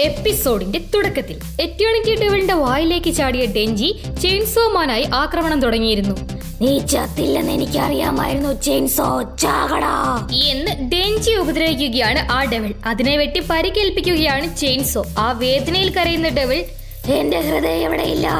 എപ്പിസോഡിന്റെ തുടക്കത്തിൽ എറ്റേണിറ്റി ഡെവിളിന്റെ വായിലേക്ക് ചാടിയ ഡെഞ്ചി ചെയിൻസോമാനായി ആക്രമണം തുടങ്ങിയിരുന്നു. നീ ചത്തില്ലെന്ന് എനിക്കറിയാമായിരുന്നു ചെയിൻസോ. ചാകടാ. എന്ന് ഡെഞ്ചി ഉപദ്രവിക്കുകയാണ് ആ ഡെവിൾ. അതിനെ വെട്ടി പരിക്കേൽപ്പിക്കുകയാണ് ചെയിൻസോ. ആ വേദനയിൽ കരയുന്ന ഡെവിൾ എന്റെ ഹൃദയം എവിടെയില്ല?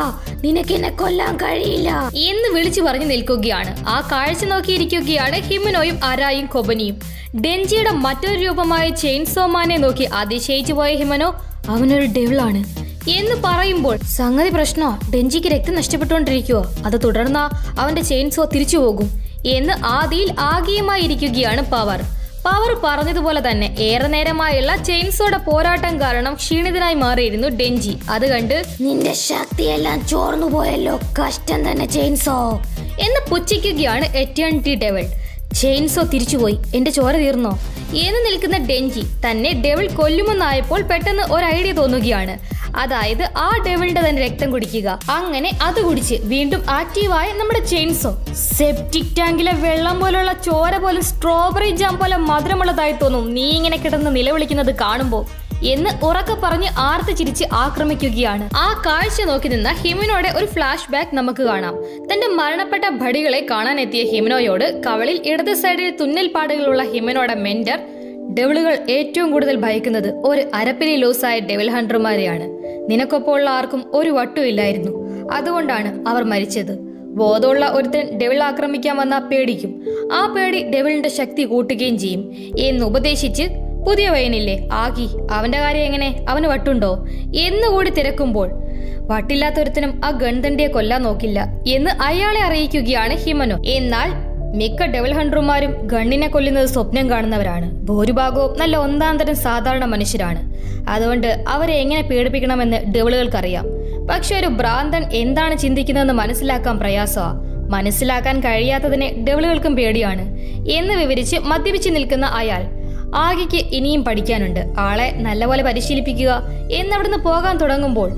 നിനക്ക് എന്നെ കൊല്ലാൻ കഴിയില്ല. എന്ന് വിളിച്ചു പറഞ്ഞു നിൽക്കുകയാണ്. ആ കാഴ്ച നോക്കിയിരിക്കുകയാണ് ഹിമനോയും അരായും കൊബനിയും. ഡെഞ്ചിയുടെ മറ്റൊരു രൂപമായ ചെയിൻസോമാനെ നോക്കി അതിശയിച്ചു പോയ ഹിമനോ അവനൊരു ഡെവിളാണ് എന്ന് പറയുമ്പോൾ സംഗതി പ്രശ്നോ ഡെഞ്ചിക്ക് രക്തം നഷ്ടപ്പെട്ടുകൊണ്ടിരിക്കുവോ? അത് തുടർന്നാ അവന്റെ ചെയിൻസോ തിരിച്ചു പോകും എന്ന് ആദിയിൽ ആകെയുമായിരിക്കുകയാണ് പവർ. പവർ പറഞ്ഞതുപോലെ തന്നെ ഏറെ നേരമായുള്ള ചെയിൻസോടെ പോരാട്ടം കാരണം ക്ഷീണിതനായി മാറിയിരുന്നു ഡെഞ്ചി. അത് കണ്ട് നിന്റെ ശക്തിയെല്ലാം ചോർന്നു പോയല്ലോ കഷ്ടം തന്നെ ചെയിൻസോ എന്ന് പുച്ഛിക്കുകയാണ് എറ്റേണിറ്റി ഡെവിൾ. ചെയിൻസോ തിരിച്ചുപോയി. എന്റെ ചോര തീർന്നോ? എന്ന് നിൽക്കുന്ന ഡെഞ്ചി തന്നെ ഡെവിൾ കൊല്ലുമെന്നായപ്പോൾ പെട്ടെന്ന് ഒരു ഐഡിയ തോന്നുകയാണ്. അതായത് ആ ഡെവിളിന്റെ തന്നെ രക്തം കുടിക്കുക. അങ്ങനെ അത് കുടിച്ച് വീണ്ടും ആക്റ്റീവായ നമ്മുടെ ചെയിൻസോ സെപ്റ്റിക് ടാങ്കിലെ വെള്ളം പോലുള്ള ചോര പോലും സ്ട്രോബെറി ജാം പോലെ മധുരമുള്ളതായി തോന്നും. നീ ഇങ്ങനെ കിടന്ന് നിലവിളിക്കുന്നത് കാണുമ്പോൾ എന്ന് ഉറക്കെ പറഞ്ഞ് ആർത്ത് ചിരിച്ച് ആക്രമിക്കുകയാണ്. ആ കാഴ്ച നോക്കി നിന്ന ഹിമിനോയുടെ ഒരു ഫ്ലാഷ് ബാക്ക് നമുക്ക് കാണാം. തന്റെ മരണപ്പെട്ട ഭടികളെ കാണാനെത്തിയ ഹിമിനോയോട് കവളിൽ ഇടത് സൈഡിൽ തുന്നൽ പാടുകളുള്ള ഹിമിനോയുടെ മെന്റർ ഡെവിളുകൾ ഏറ്റവും കൂടുതൽ ഭയക്കുന്നത് ഒരു അരപ്പിലി ലൂസായ ഡെവിൽ ഹണ്ടർമാരെയാണ്. നിനക്കൊപ്പമുള്ള ആർക്കും ഒരു വട്ടുമില്ലായിരുന്നു അതുകൊണ്ടാണ് അവർ മരിച്ചത്. ബോധമുള്ള ഒരുത്തൻ ഡെവിൾ ആക്രമിക്കാൻ വന്ന പേടിക്കും. ആ പേടി ഡെവിളിന്റെ ശക്തി കൂട്ടുകയും ചെയ്യും. എന്ന് ഉപദേശിച്ച് പുതിയ വയനില്ലേ? ആകി. അവന്റെ കാര്യം എങ്ങനെ? അവന് വട്ടുണ്ടോ? എന്നുകൂടി തിരക്കുമ്പോൾ വട്ടില്ലാത്തൊരുത്തനും ആ ഗൺതണ്ടിയെ കൊല്ലാൻ നോക്കില്ല എന്ന് അയാളെ അറിയിക്കുകയാണ് ഹിമനു. എന്നാൽ മിക്ക ഡെവൽ ഹണ്ടർമാരും ഗണ്ണിനെ കൊല്ലുന്നത് സ്വപ്നം കാണുന്നവരാണ്. ഭൂരിഭാഗവും നല്ല ഒന്നാം തരം സാധാരണ മനുഷ്യരാണ്. അതുകൊണ്ട് അവരെ എങ്ങനെ പീഡിപ്പിക്കണമെന്ന് ഡെവിളുകൾക്കറിയാം. പക്ഷെ ഒരു ഭ്രാന്തൻ എന്താണ് ചിന്തിക്കുന്നതെന്ന് മനസ്സിലാക്കാൻ പ്രയാസമാ. മനസ്സിലാക്കാൻ കഴിയാത്തതിനെ ഡെവിളുകൾക്കും പേടിയാണ് എന്ന് വിവരിച്ച് മദ്യപിച്ച് നിൽക്കുന്ന അയാൾ. ആകെക്ക് ഇനിയും പഠിക്കാനുണ്ട്. ആളെ നല്ലപോലെ പരിശീലിപ്പിക്കുക എന്നവിടുന്ന് പോകാൻ തുടങ്ങുമ്പോൾ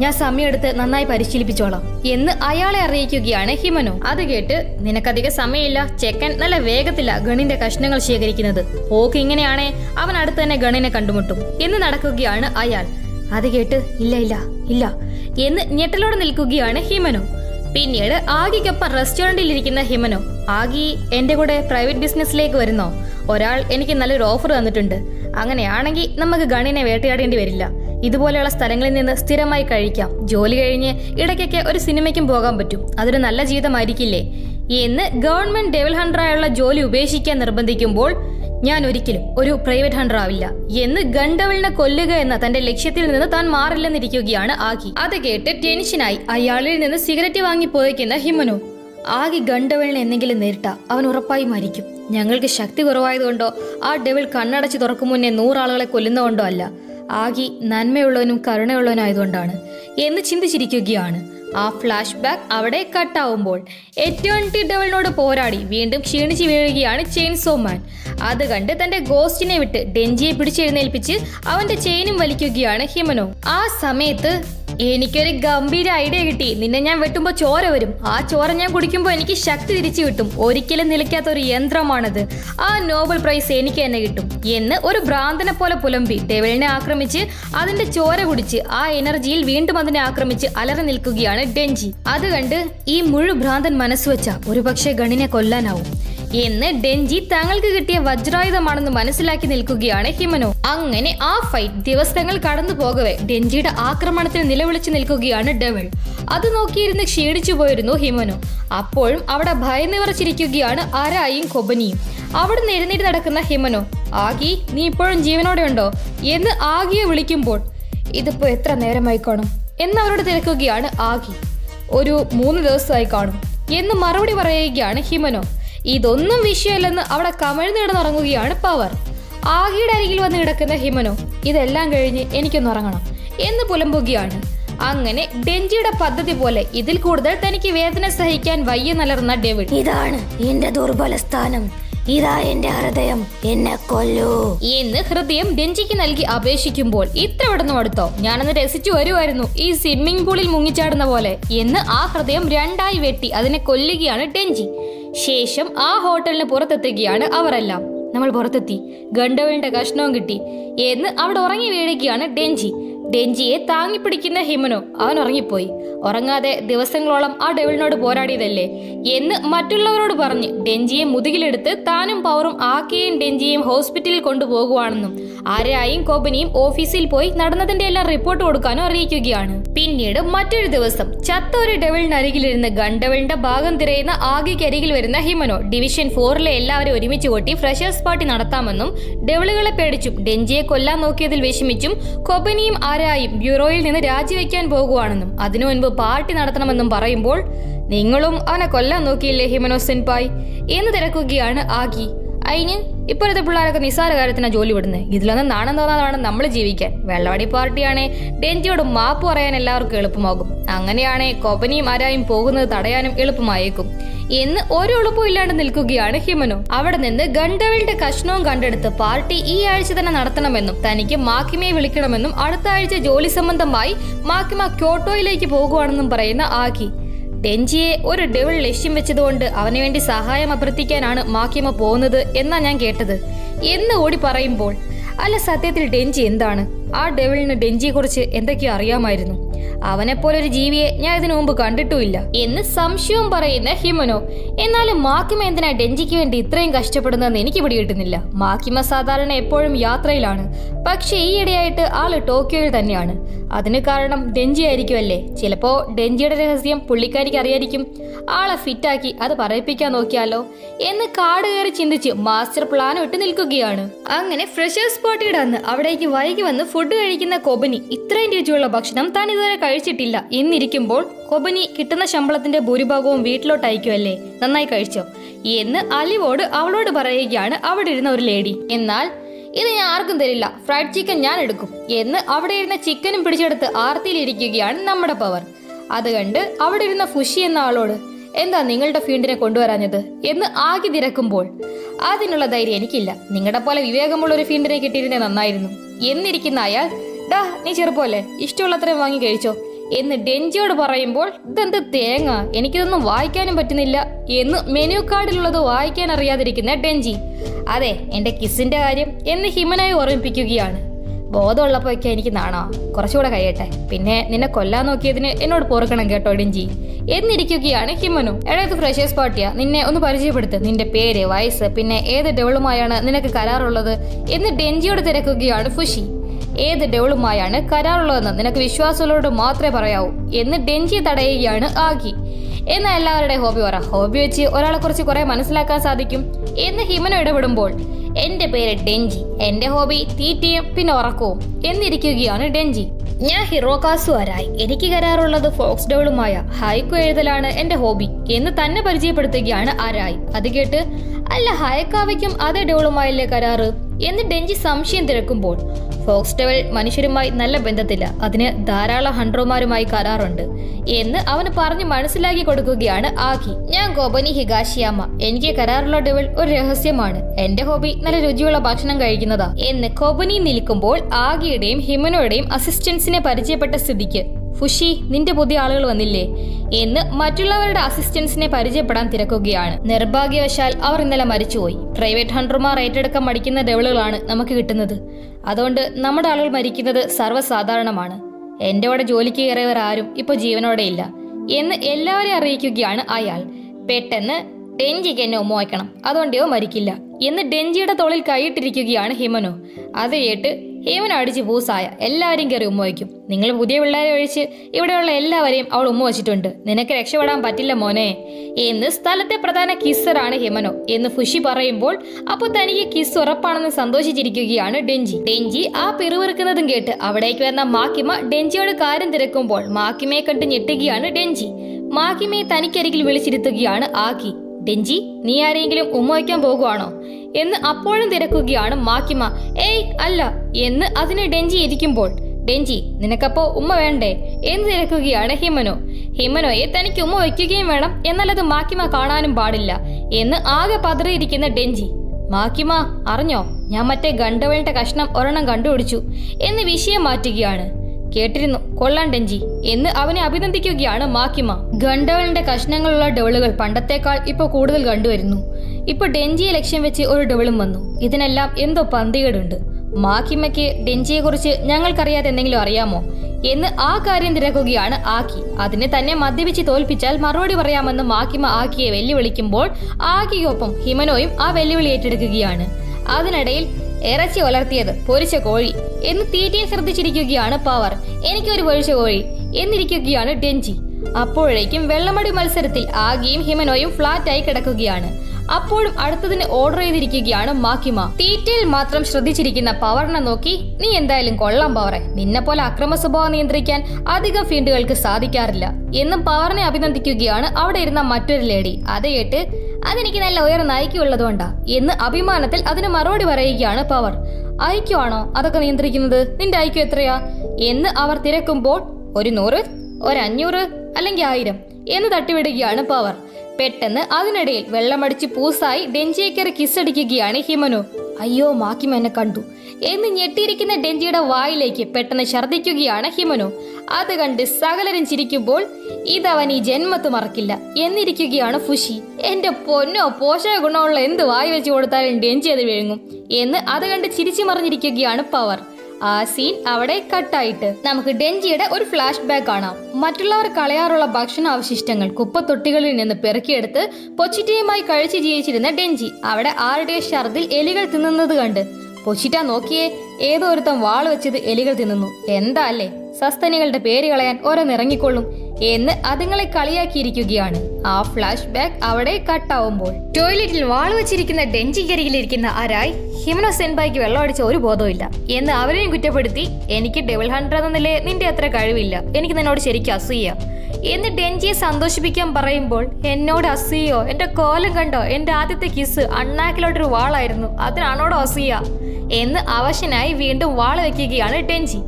ഞാൻ സമയമെടുത്ത് നന്നായി പരിശീലിപ്പിച്ചോളാം എന്ന് അയാളെ അറിയിക്കുകയാണ് ഹിമനു. അത് കേട്ട് നിനക്കധികം സമയമില്ല. ചെക്കൻ നല്ല വേഗത്തില ഗണിന്റെ കഷ്ണങ്ങൾ ശേഖരിക്കുന്നത്. ഓക്ക് ഇങ്ങനെയാണേ അവൻ അടുത്ത് തന്നെ ഗണിനെ കണ്ടുമുട്ടും എന്ന് നടക്കുകയാണ് അയാൾ. അത് കേട്ട് ഇല്ല ഇല്ല ഇല്ല എന്ന് ഞെട്ടലോടെ നിൽക്കുകയാണ് ഹിമനു. പിന്നീട് ആഗിക്കൊപ്പം റെസ്റ്റോറന്റിൽ ഇരിക്കുന്ന ഹിമനു ആഗി എന്റെ കൂടെ പ്രൈവറ്റ് ബിസിനസ്സിലേക്ക് വരുന്നോ? ഒരാൾ എനിക്ക് നല്ലൊരു ഓഫർ തന്നിട്ടുണ്ട്. അങ്ങനെയാണെങ്കിൽ നമുക്ക് ഗണിനെ വേട്ടയാടേണ്ടി വരില്ല. ഇതുപോലെയുള്ള സ്ഥലങ്ങളിൽ നിന്ന് സ്ഥിരമായി കഴിക്കാം. ജോലി കഴിഞ്ഞ് ഇടയ്ക്കൊക്കെ ഒരു സിനിമയ്ക്കും പോകാൻ പറ്റും. അതൊരു നല്ല ജീവിതമായിരിക്കില്ലേ? എന്ന് ഗവൺമെന്റ് ഡെവൽ ഹണ്ടറായുള്ള ജോലി ഉപേക്ഷിക്കാൻ നിർബന്ധിക്കുമ്പോൾ ഞാൻ ഒരിക്കലും ഒരു പ്രൈവറ്റ് ഹണ്ടർ ആവില്ല. എന്ന് ഗണ്ടവളിനെ കൊല്ലുക എന്ന തന്റെ ലക്ഷ്യത്തിൽ നിന്ന് താൻ മാറില്ലെന്നിരിക്കുകയാണ് ആകി അത് കേട്ട് ടെൻഷനായി അയാളിൽ നിന്ന് സിഗരറ്റ് വാങ്ങി പോയിക്കുന്ന ഹിമനു. ആകി ഗണ്ടവളിനെ എന്തെങ്കിലും നേരിട്ട അവൻ ഉറപ്പായി മരിക്കും. ഞങ്ങൾക്ക് ശക്തി കുറവായതുകൊണ്ടോ ആ ഡെവിൾ കണ്ണടച്ച് തുറക്കും മുന്നേ നൂറാളുകളെ കൊല്ലുന്നതുകൊണ്ടോ അല്ല. ആകി നന്മയുള്ളവനും കരുണയുള്ളവനും ആയതുകൊണ്ടാണ് എന്ന് ചിന്തിച്ചിരിക്കുകയാണ്. ആ ഫ്ലാഷ് ബാക്ക് അവിടെ കട്ടാവുമ്പോൾ എറ്റേണിറ്റി ഡെവലിനോട് പോരാടി വീണ്ടും ക്ഷീണിച്ച് വീഴുകയാണ് ചെയിൻസോ മാൻ അത് കണ്ട് തന്റെ ഗോസ്റ്റിനെ വിട്ട് ഡെഞ്ചിയെ പിടിച്ചെഴുന്നേൽപ്പിച്ച് അവന്റെ ചെയിനും വലിക്കുകയാണ് ഹിമനോ. ആ സമയത്ത് എനിക്കൊരു ഗംഭീര ഐഡിയ കിട്ടി. നിന്നെ ഞാൻ വെട്ടുമ്പോൾ ചോര വരും. ആ ചോര ഞാൻ കുടിക്കുമ്പോൾ എനിക്ക് ശക്തി തിരിച്ചു കിട്ടും. ഒരിക്കലും നിലയ്ക്കാത്ത ഒരു യന്ത്രമാണത്. ആ നോബൽ പ്രൈസ് എനിക്ക് തന്നെ കിട്ടും. എന്ന് ഒരു ഭ്രാന്തനെ പോലെ പുലമ്പി ഡെവിളിനെ ആക്രമിച്ച് അതിന്റെ ചോര കുടിച്ച് ആ എനർജിയിൽ വീണ്ടും അതിനെ ആക്രമിച്ച് അലറി നിൽക്കുകയാണ് ഡെഞ്ചി. അത് കണ്ട് ഈ മുഴു ഭ്രാന്തൻ മനസ്സുവെച്ച ഒരുപക്ഷെ ഗണിനെ കൊല്ലാനാവും. എന്ന് ഡെൻജി തങ്ങൾക്ക് കിട്ടിയ വജ്രായുധമാണെന്ന് മനസ്സിലാക്കി നിൽക്കുകയാണ് ഹിമനോ. അങ്ങനെ ആ ഫൈറ്റ് ദിവസങ്ങൾ കടന്നു പോകവെ. ഡെഞ്ചിയുടെ ആക്രമണത്തിൽ നിലവിളിച്ചു നിൽക്കുകയാണ് ഡെവിൾ. അത് നോക്കിയിരുന്ന് ക്ഷീണിച്ചു പോയിരുന്നു ഹിമനോ. അപ്പോഴും അവിടെ ഭയം നിറച്ചിരിക്കുകയാണ് ആരായും കൊബനിയും. അവിടെ എഴുന്നേറ്റ് നടക്കുന്ന ഹിമനോ ആഗി നീ ഇപ്പോഴും ജീവനോടെ ഉണ്ടോ? എന്ന് ആഗിയെ വിളിക്കുമ്പോൾ ഇതിപ്പോ എത്ര നേരമായി കാണും? എന്നവരോട് തിരക്കുകയാണ് ആഗി ഒരു മൂന്ന് ദിവസമായി കാണും എന്ന് മറുപടി പറയുകയാണ് ഹിമനോ. ഇതൊന്നും വിഷയമല്ലെന്ന് അവിടെ കമിഴ്ന്ന് കിടന്നുറങ്ങുകയാണ് പവർ. ആകിയുടെ അരികിൽ വന്ന് കിടക്കുന്ന ഹിമനോ ഇതെല്ലാം കഴിഞ്ഞ് എനിക്കൊന്ന് ഉറങ്ങണം. എന്ന് പുലമ്പുകയാണ്. അങ്ങനെ ഡെഞ്ചിയുടെ പദ്ധതി പോലെ ഇതിൽ കൂടുതൽ തനിക്ക് വേദന സഹിക്കാൻ വയ്യ നലർന്ന ഡേവിഡ്. ഇതാണ് എന്റെ ദുർബല സ്ഥാനം. ഇതാ എന്റെ ഹൃദയം. എന്നെ കൊല്ലൂ. എന്ന് ഹൃദയം ഡെഞ്ചിക്ക് നൽകി അപേക്ഷിക്കുമ്പോൾ ഇത്ര ഇവിടുന്ന് അടുത്തോ ഞാനന്ന് രസിച്ചു വരുമായിരുന്നു ഈ സ്വിമ്മിംഗ് പൂളിൽ മുങ്ങിച്ചാടുന്ന പോലെ. എന്ന് ആ ഹൃദയം രണ്ടായി വെട്ടി അതിനെ കൊല്ലുകയാണ് ഡെഞ്ചി ശേഷം ആ ഹോട്ടലിന് പുറത്തെത്തുകയാണ് അവരെല്ലാം. നമ്മൾ പുറത്തെത്തി. ഗണ്ടവലിന്റെ കഷ്ണവും കിട്ടി. എന്ന് അവിടെ ഉറങ്ങി വീഴുകയാണ് ഡെഞ്ചി. ഡെഞ്ചിയെ താങ്ങിപ്പിടിക്കുന്ന ഹിമനു അവൻ ഉറങ്ങിപ്പോയി. ഉറങ്ങാതെ ദിവസങ്ങളോളം ആ ഡെവിളിനോട് പോരാടിയതല്ലേ? എന്ന് മറ്റുള്ളവരോട് പറഞ്ഞ് ഡെഞ്ചിയെ മുതുകിലെടുത്ത് താനും പവറും ആക്കിയെയും ഡെഞ്ചിയെയും ഹോസ്പിറ്റലിൽ കൊണ്ടുപോകുവാണെന്നും ആരായും കോബനിയും ഓഫീസിൽ പോയി നടന്നതിന്റെ എല്ലാം റിപ്പോർട്ട് കൊടുക്കാനും അറിയിക്കുകയാണ്. പിന്നീട് മറ്റൊരു ദിവസം ചത്ത ഒരു ഡെവിളിനരികിലിരുന്ന് ഗണ്ടവിളിന്റെ ഭാഗം തിരയുന്ന ആകെക്കരികിൽ വരുന്ന ഹിമനോ ഡിവിഷൻ ഫോറിലെ എല്ലാവരും ഒരുമിച്ച് കൂട്ടി ഫ്രഷേഴ്സ് പാർട്ടി നടത്താമെന്നും ഡെവിളുകളെ പേടിച്ചും ഡെഞ്ചിയെ കൊല്ലാൻ നോക്കിയതിൽ വിഷമിച്ചും കൊബനിയും ആരായും ബ്യൂറോയിൽ നിന്ന് രാജിവെക്കാൻ പോകുവാണെന്നും അതിനു മുൻപ് പാർട്ടി നടത്തണമെന്നും പറയുമ്പോൾ നിങ്ങളും അവനെ കൊല്ലാൻ നോക്കിയില്ലേ ഹിമനോ സെൻപായ്? എന്ന് തിരക്കുകയാണ് ആഗി അതിന് ഇപ്പോഴത്തെ പിള്ളേരൊക്കെ നിസ്സാര കാര്യത്തിനാണ് ജോലി വിടുന്നത് ഇതിലൊന്നും നാണം തോന്നാതാണ് നമ്മൾ ജീവിക്കാൻ. വെള്ളവാടി പാർട്ടിയാണ്. ഡെഞ്ചിയോട് മാപ്പ് പറയാൻ എല്ലാവർക്കും എളുപ്പമാകും. അങ്ങനെയാണ് കൊപനിയും ആരായും പോകുന്നത് തടയാനും എളുപ്പമായേക്കും. എന്ന് ഒരു എളുപ്പവും ഇല്ലാണ്ട് നിൽക്കുകയാണ് ഹിമനു. അവിടെ നിന്ന് ഗണ്ടവിളുടെ കഷ്ണവും കണ്ടെടുത്ത് പാർട്ടി ഈ ആഴ്ച തന്നെ നടത്തണമെന്നും തനിക്ക് മാക്കിമയെ വിളിക്കണമെന്നും അടുത്ത ആഴ്ച ജോലി സംബന്ധമായി മാക്കിമ ക്യോട്ടോയിലേക്ക് പോകുവാണെന്നും പറയുന്ന ആക്കി ഡെഞ്ചിയെ ഒരു ഡെവിൾ ലക്ഷ്യം വെച്ചതുകൊണ്ട് അവന് വേണ്ടി സഹായം അഭ്യർത്ഥിക്കാനാണ് മാക്കിമ പോകുന്നത് എന്നാ ഞാൻ കേട്ടത്. എന്ന് ഓടി പറയുമ്പോൾ അല്ല സത്യത്തിൽ ഡെഞ്ചി എന്താണ്? ആ ഡെവിളിന് ഡെഞ്ചിയെ കുറിച്ച് എന്തൊക്കെയോ അറിയാമായിരുന്നു. അവനെപ്പോലെ ഒരു ജീവിയെ ഞാൻ ഇതിനു മുമ്പ് കണ്ടിട്ടുമില്ല. എന്ന് സംശയവും പറയുന്ന ഹിമനോ എന്നാലും മാക്കിമ എന്തിനാ ഡെഞ്ചിക്ക് വേണ്ടി ഇത്രയും കഷ്ടപ്പെടുന്നതെന്ന് എനിക്ക് പിടികിട്ടുന്നില്ല. മാക്കിമ സാധാരണ എപ്പോഴും യാത്രയിലാണ്. പക്ഷേ ഈയിടെയായിട്ട് ആൾ ടോക്കിയോയിൽ തന്നെയാണ്. അതിന് കാരണം ഡെഞ്ചി ആയിരിക്കുമല്ലേ ചിലപ്പോ ഡെഞ്ചിയുടെ രഹസ്യം പുള്ളിക്കാരിക്ക് അറിയായിരിക്കും. ആളെ ഫിറ്റാക്കി അത് പറയിപ്പിക്കാൻ നോക്കിയാലോ? എന്ന് കാട് കയറി ചിന്തിച്ച് മാസ്റ്റർ പ്ലാൻ ഇട്ട് നിൽക്കുകയാണ്. അങ്ങനെ ഫ്രഷേഴ്സ് പാർട്ടിയുടെ അന്ന് അവിടേക്ക് വൈകി വന്ന് ഫുഡ് കഴിക്കുന്ന കൊബനി ഇത്രയും രുചിയുള്ള ഭക്ഷണം താൻ ഇതുവരെ കഴിച്ചിട്ടില്ല. എന്നിരിക്കുമ്പോൾ കൊബനി കിട്ടുന്ന ശമ്പളത്തിന്റെ ഭൂരിഭാഗവും വീട്ടിലോട്ട് അയക്കുമല്ലേ നന്നായി കഴിച്ചോ? എന്ന് അലിവോട് അവളോട് പറയുകയാണ് അവിടെ ഇരുന്ന ഒരു ലേഡി. എന്നാൽ ഇത് ഞാൻ ആർക്കും തരില്ല. ഫ്രൈഡ് ചിക്കൻ ഞാൻ എടുക്കും. എന്ന് അവിടെ ഇരുന്ന ചിക്കനും പിടിച്ചെടുത്ത് ആർത്തിയിലിരിക്കുകയാണ് നമ്മുടെ പവർ. അത് കണ്ട് അവിടെ ഇരുന്ന ഫുഷി എന്ന ആളോട് എന്താ നിങ്ങളുടെ ഫീൽഡിനെ കൊണ്ടുവരാഞ്ഞത്? എന്ന് ആകെ തിരക്കുമ്പോൾ അതിനുള്ള ധൈര്യം എനിക്കില്ല. നിങ്ങളുടെ പോലെ വിവേകമുള്ള ഒരു ഫീൽഡിനെ കിട്ടിയിരുന്നേ നന്നായിരുന്നു. എന്നിരിക്കുന്ന അയാൾ ഡാ നീ ചെറുപ്പല്ലേ ഇഷ്ടമുള്ളത്രയും വാങ്ങി കഴിച്ചോ. എന്ന് ഡെഞ്ചിയോട് പറയുമ്പോൾ ഇതെന്ത് തേങ്ങ? എനിക്കിതൊന്നും വായിക്കാനും പറ്റുന്നില്ല എന്ന് മെനു കാർഡിലുള്ളത് വായിക്കാൻ അറിയാതിരിക്കുന്ന ഡെഞ്ചി അതെ എന്റെ കിസിന്റെ കാര്യം എന്ന് ഹിമനായി ഓർമ്മിപ്പിക്കുകയാണ്. ബോധമുള്ളപ്പോഴൊക്കെ എനിക്ക് നാണോ. കുറച്ചുകൂടെ കഴിയട്ടെ. പിന്നെ നിന്നെ കൊല്ലാൻ നോക്കിയതിന് എന്നോട് പൊറുക്കണം കേട്ടോ ഡെഞ്ചി എന്നിരിക്കുകയാണ് ഹിമനു. എടേത് ഫ്രഷേഴ്സ് പാർട്ടിയാ. നിന്നെ ഒന്ന് പരിചയപ്പെടുത്ത്. നിന്റെ പേര് വയസ്സ് പിന്നെ ഏത് ഡെവളുമായാണ് നിനക്ക് കരാറുള്ളത് എന്ന് ഡെഞ്ചിയോട് തിരക്കുകയാണ് ഫുഷി ഏത് ഡെവളുമായാണ് കരാറുള്ളതെന്ന് നിനക്ക് വിശ്വാസമുള്ളവരോട് മാത്രമേ പറയാവൂ എന്ന് ഡെഞ്ചി തടയുകയാണ് ആകി എന്ന എല്ലാവരുടെ ഹോബി പറ. ഹോബി വെച്ച് ഒരാളെ കുറിച്ച് കുറെ മനസ്സിലാക്കാൻ സാധിക്കും എന്ന് ഹിമന ഇടപെടുമ്പോൾ എന്റെ പേര് ഡെഞ്ചി. എന്റെ ഹോബി തീറ്റയും പിന്നെ ഉറക്കവും എന്നിരിക്കുകയാണ് ഡെഞ്ചി. ഞാൻ ഹിറോകാസു ആരായി എനിക്ക് കരാറുള്ളത് ഫോക്സ് ഡോളുമായ ഹൈക്കു എഴുതലാണ് എന്റെ ഹോബി എന്ന് തന്നെ പരിചയപ്പെടുത്തുകയാണ് ആരായി. അത് കേട്ട് അല്ല ഹയക്കാവയ്ക്കും അതേ ഡോളുമായല്ലേ കരാറ്? എന്ന് ഡെഞ്ചി സംശയം തിരക്കുമ്പോൾ ഫോക്സ് ടെവൽ മനുഷ്യരുമായി നല്ല ബന്ധത്തില്ല. അതിന് ധാരാളം ഹൺഡ്രോമാരുമായി കരാറുണ്ട് എന്ന് അവന് പറഞ്ഞ് മനസ്സിലാക്കി കൊടുക്കുകയാണ് ആഖി. ഞാൻ ഗോപനി ഹിഗാഷിയാമ എനിക്ക് കരാറുള്ള ഡെവൽ ഒരു രഹസ്യമാണ്. എന്റെ ഹോബി നല്ല രുചിയുള്ള ഭക്ഷണം കഴിക്കുന്നതാ എന്ന് കോബനി നിൽക്കുമ്പോൾ ആഗിയുടെയും ഹിമനോയുടെയും അസിസ്റ്റൻസിനെ പരിചയപ്പെട്ട സ്ഥിതിക്ക് ഫുഷി നിന്റെ പുതിയ ആളുകൾ വന്നില്ലേ? എന്ന് മറ്റുള്ളവരുടെ അസിസ്റ്റൻസിനെ പരിചയപ്പെടാൻ തിരക്കുകയാണ്. നിർഭാഗ്യവശാൽ അവർ ഇന്നലെ മരിച്ചുപോയി. പ്രൈവറ്റ് ഹൺഡർമാർ ഏറ്റെടുക്കാൻ മടിക്കുന്ന ഡെവളുകളാണ് നമുക്ക് കിട്ടുന്നത്. അതുകൊണ്ട് നമ്മുടെ ആളുകൾ മരിക്കുന്നത് സർവസാധാരണമാണ്. എന്റെ കൂടെ ജോലിക്ക് കയറിയവർ ആരും ഇപ്പൊ ജീവനോടെ ഇല്ല എന്ന് എല്ലാവരെയും അറിയിക്കുകയാണ് അയാൾ. പെട്ടെന്ന് ഡെഞ്ചിക്ക് എന്നെ ഉമ്മ വയ്ക്കണം. അതുകൊണ്ടോ മരിക്കില്ല എന്ന് ഡെഞ്ചിയുടെ തോളിൽ കൈയിട്ടിരിക്കുകയാണ് ഹിമനു. അത് കേട്ട് ഹിമൻ അടിച്ച് പൂസായ എല്ലാവരെയും കയറി ഉമ്മ വയ്ക്കും. നിങ്ങൾ പുതിയ പിള്ളേരെ ഒഴിച്ച് ഇവിടെയുള്ള എല്ലാവരെയും അവൾ ഉമ്മ വച്ചിട്ടുണ്ട്. നിനക്ക് രക്ഷപ്പെടാൻ പറ്റില്ല മോനെ. എന്ന് സ്ഥലത്തെ പ്രധാന കിസ്സറാണ് ഹിമനോ എന്ന് ഫുഷി പറയുമ്പോൾ അപ്പോൾ തനിക്ക് കിസ് ഉറപ്പാണെന്ന് സന്തോഷിച്ചിരിക്കുകയാണ് ഡെഞ്ചി. ഡെഞ്ചി ആ പിറുവിറുക്കുന്നതും കേട്ട് അവിടേക്ക് വന്ന മാക്കിമ ഡെഞ്ചിയോട് കാര്യം തിരക്കുമ്പോൾ മാക്കിമയെ കണ്ട് ഞെട്ടുകയാണ് ഡെഞ്ചി. മാക്കിമയെ തനിക്കരികിൽ വിളിച്ചിരുത്തുകയാണ് ആക്കി. ഡെഞ്ചി നീ ആരെങ്കിലും ഉമ്മ വയ്ക്കാൻ പോകുവാണോ? എന്ന് അപ്പോഴും തിരക്കുകയാണ് മാക്കിമ ഏയ് അല്ല എന്ന് അതിന് ഡെഞ്ചി ഇരിക്കുമ്പോൾ ഡെഞ്ചി നിനക്കപ്പോ ഉമ്മ വേണ്ടേ? എന്ന് തിരക്കുകയാണ് ഹിമനോ. ഹിമനോയെ തനിക്ക് ഉമ്മ വയ്ക്കുകയും വേണം എന്നാലത് മാക്കിമ കാണാനും പാടില്ല എന്ന് ആകെ പതറിയിരിക്കുന്ന ഡെഞ്ചി. മാക്കിമ അറിഞ്ഞോ? ഞാൻ മറ്റേ ഗണ്ടവളിന്റെ കഷ്ണം ഒരെണ്ണം കണ്ടുപിടിച്ചു എന്ന് വിഷയം മാറ്റുകയാണ്. കേട്ടിരുന്നു. കൊള്ളാൻ ഡെഞ്ചി എന്ന് അവനെ അഭിനന്ദിക്കുകയാണ് മാക്കിമ ഗണ്ടവളിന്റെ കഷ്ണങ്ങളുള്ള ഡവളുകൾ പണ്ടത്തേക്കാൾ ഇപ്പൊ കൂടുതൽ കണ്ടുവരുന്നു. ഇപ്പൊ ഡെഞ്ചിയെ ലക്ഷ്യം വെച്ച് ഒരു ഡവളും വന്നു. ഇതിനെല്ലാം എന്തോ പന്തികേടുണ്ട്. മാക്കിമയ്ക്ക് ഡെഞ്ചിയെ കുറിച്ച് ഞങ്ങൾക്കറിയാതെ എന്തെങ്കിലും അറിയാമോ എന്ന് ആ കാര്യം തിരക്കുകയാണ് ആക്കി. അതിനെ തന്നെ മദ്യപിച്ച് തോൽപ്പിച്ചാൽ മറുപടി പറയാമെന്ന് മാക്കിമ ആക്കിയെ വെല്ലുവിളിക്കുമ്പോൾ ആക്കിയൊപ്പം ഹിമനോയും ആ വെല്ലുവിളി ഏറ്റെടുക്കുകയാണ്. അതിനിടയിൽ ഇറച്ചി വളർത്തിയത് പൊരിച്ച കോഴി എന്ന് തീറ്റയെ ശ്രദ്ധിച്ചിരിക്കുകയാണ് പവർ. എനിക്കൊരു പൊരിച്ച കോഴി എന്നിരിക്കുകയാണ് ഡെഞ്ചി. അപ്പോഴേക്കും വെള്ളമടി മത്സരത്തിൽ ആകെയും ഹിമനോയും ഫ്ലാറ്റായി കിടക്കുകയാണ്. അപ്പോഴും അടുത്തതിന് ഓർഡർ ചെയ്തിരിക്കുകയാണ് മാക്കിമ തീറ്റയിൽ മാത്രം ശ്രദ്ധിച്ചിരിക്കുന്ന പവറിനെ നോക്കി നീ എന്തായാലും കൊള്ളാം പവറെ. നിന്നെ പോലെ അക്രമ സ്വഭാവം നിയന്ത്രിക്കാൻ അധികം ഫീൽഡുകൾക്ക് സാധിക്കാറില്ല എന്നും പവറിനെ അഭിനന്ദിക്കുകയാണ് അവിടെ ഇരുന്ന മറ്റൊരു ലേഡി. അത് കേട്ട് അതെനിക്ക് നല്ല ഉയർന്ന ഐക്യമുള്ളതുകൊണ്ടാ എന്ന് അഭിമാനത്തിൽ അതിന് മറുപടി പറയുകയാണ് പവർ. ഐക്യമാണോ അതൊക്കെ നിയന്ത്രിക്കുന്നത്? നിന്റെ ഐക്യം എത്രയാ? എന്ന് അവർ തിരക്കുമ്പോൾ ഒരു നൂറ് ഒരു അഞ്ഞൂറ് അല്ലെങ്കിൽ ആയിരം എന്ന് തട്ടിവിടുകയാണ് പവർ. പെട്ടെന്ന് അതിനിടയിൽ വെള്ളമടിച്ച് പൂസായി ഡെഞ്ചിയേക്കറി കിസ്സടിക്കുകയാണ് ഹിമനു. അയ്യോ മാക്കിം എന്നെ കണ്ടു. എന്ന് ഞെട്ടിയിരിക്കുന്ന ഡെഞ്ചിയുടെ വായിലേക്ക് പെട്ടെന്ന് ഛർദ്ദിക്കുകയാണ് ഹിമനു. അത് കണ്ട് സകലരും ചിരിക്കുമ്പോൾ ഇതവൻ ഈ ജന്മത്ത് മറക്കില്ല എന്നിരിക്കുകയാണ് ഫുഷി എന്റെ പൊന്നോ പോഷക ഗുണമുള്ള എന്ത് വായി വെച്ച് കൊടുത്താലും ഡെഞ്ചി അത് വിഴുങ്ങും എന്ന് അത് കണ്ട് ചിരിച്ചു മറിഞ്ഞിരിക്കുകയാണ് പവർ. ആ സീൻ അവിടെ കട്ടായിട്ട് നമുക്ക് ഡെഞ്ചിയുടെ ഒരു ഫ്ലാഷ് ബാക്ക് കാണാം. മറ്റുള്ളവർ കളയാറുള്ള ഭക്ഷണ അവശിഷ്ടങ്ങൾ കുപ്പത്തൊട്ടികളിൽ നിന്ന് പെറുക്കിയെടുത്ത് പൊച്ചിറ്റയുമായി കഴിച്ച് ജീവിച്ചിരുന്ന ഡെഞ്ചി അവിടെ ആരുടെ ഷർദിൽ എലികൾ തിന്നുന്നത് കണ്ട്. പൊച്ചിറ്റ നോക്കിയേ ഏതോ ഒരുത്തം വാൾ വെച്ചത് എലികൾ തിന്നുന്നു. എന്താ അല്ലേ? സസ്തനികളുടെ പേര് കളയാൻ ഓരോന്നിറങ്ങിക്കൊള്ളും എന്ന് അതുങ്ങളെ കളിയാക്കിയിരിക്കുകയാണ്. ആ ഫ്ലാഷ് ബാക്ക് അവിടെ കട്ടാവുമ്പോൾ ടോയ്ലറ്റിൽ വാൾ വെച്ചിരിക്കുന്ന ഡെഞ്ചിക്കരികിലിരിക്കുന്ന അരായ് ഹിമനോ സെൻബായിക്ക് വെള്ളമടിച്ച ഒരു ബോധവുമില്ല. എന്ന് അവരെയും കുറ്റപ്പെടുത്തി എനിക്ക് ഡബിൾ ഹൺഡ്രഡ് എന്ന നിലയെ നിന്റെ അത്ര കഴിവില്ല. എനിക്ക് നിന്നോട് ശരിക്കും അസൂയ. എന്ന് എൻജിയെ സന്തോഷിപ്പിക്കാൻ പറയുമ്പോൾ എന്നോട് അസിയോ എന്റെ കോലം കണ്ടോ? എന്റെ ആദ്യത്തെ കിസ് അണ്ണാക്കിലോട്ടൊരു വാളായിരുന്നു. അതിനാണോടോ അസിയ? എന്ന് അവശനായി വീണ്ടും വാൾ വെക്കുകയാണ് ടെൻജി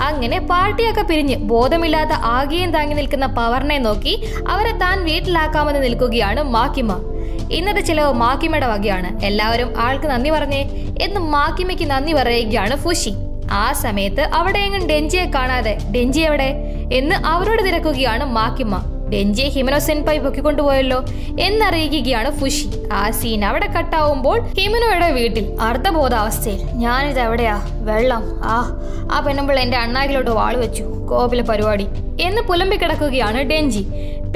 അങ്ങനെ പാർട്ടിയൊക്കെ പിരിഞ്ഞ് ബോധമില്ലാതെ ആകെയും താങ്ങി നിൽക്കുന്ന പവറിനെ നോക്കി അവരെ താൻ വീട്ടിലാക്കാമെന്ന് നിൽക്കുകയാണ് മാക്കിമ. ഇന്നത്തെ ചിലവ് മാക്കിമയുടെ വകയാണ്. എല്ലാവരും ആൾക്ക് നന്ദി പറഞ്ഞേ എന്ന് മാക്കിമയ്ക്ക് നന്ദി പറയുകയാണ് ഫുഷി. ആ സമയത്ത് അവിടെയെങ്ങും ഡെഞ്ചിയെ കാണാതെ. ഡെഞ്ചി എവിടെ? എന്ന് അവരോട് തിരക്കുകയാണ് മാക്കിമ്മ. ഡെഞ്ചിയെ ഹിമനോ സെൻപൈ പൊക്കിക്കൊണ്ടുപോയല്ലോ എന്നറിയിക്കുകയാണ് ഫുഷി. ആ സീൻ അവിടെ കട്ടാവുമ്പോൾ ഹിമനോയുടെ വീട്ടിൽ അർദ്ധബോധാവസ്ഥയിൽ ഞാനിത് എവിടെയാ? വെള്ളം. ആ ആ പെണ്ണുമ്പോൾ എന്റെ അണ്ണാക്കിലോട്ട് വാൾ വെച്ചു. കോപിലെ പരിപാടി. എന്ന് പുലമ്പി കിടക്കുകയാണ് ഡെഞ്ചി.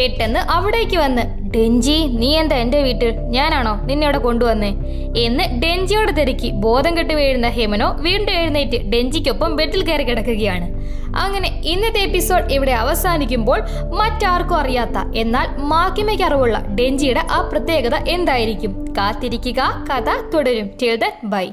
പെട്ടെന്ന് അവിടേക്ക് വന്ന് ഡെഞ്ചി നീ എന്താ എന്റെ വീട്ടിൽ? ഞാനാണോ നിന്നെ അവിടെ കൊണ്ടുവന്നേ? എന്ന് ഡെഞ്ചിയോട് തിരക്കി ബോധം കെട്ട് വീഴുന്ന ഹെമനോ വീണ്ടും എഴുന്നേറ്റ് ഡെഞ്ചിക്കൊപ്പം ബെഡിൽ കയറി കിടക്കുകയാണ്. അങ്ങനെ ഇന്നത്തെ എപ്പിസോഡ് ഇവിടെ അവസാനിക്കുമ്പോൾ മറ്റാർക്കും അറിയാത്ത എന്നാൽ മാക്കിമയ്ക്ക് അറിവുള്ള ഡെഞ്ചിയുടെ ആ പ്രത്യേകത എന്തായിരിക്കും? കാത്തിരിക്കുക കഥ തുടരും. Then bye